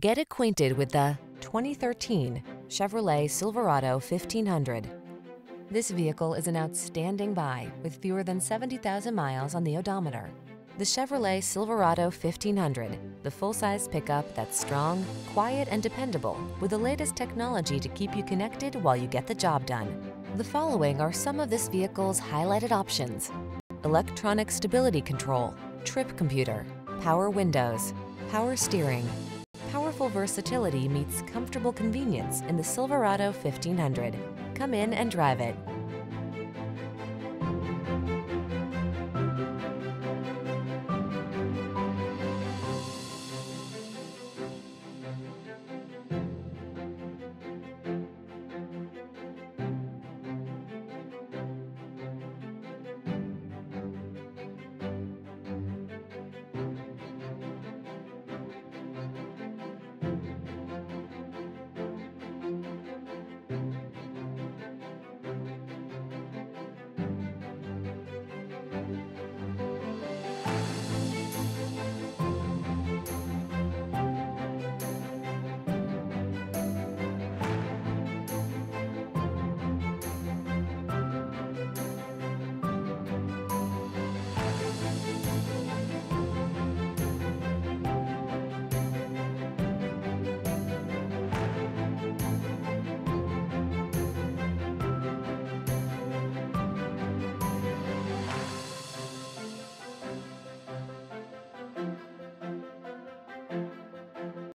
Get acquainted with the 2013 Chevrolet Silverado 1500. This vehicle is an outstanding buy with fewer than 70,000 miles on the odometer. The Chevrolet Silverado 1500, the full-size pickup that's strong, quiet, and dependable with the latest technology to keep you connected while you get the job done. The following are some of this vehicle's highlighted options. Electronic stability control, trip computer, power windows, power steering. Powerful versatility meets comfortable convenience in the Silverado 1500. Come in and drive it.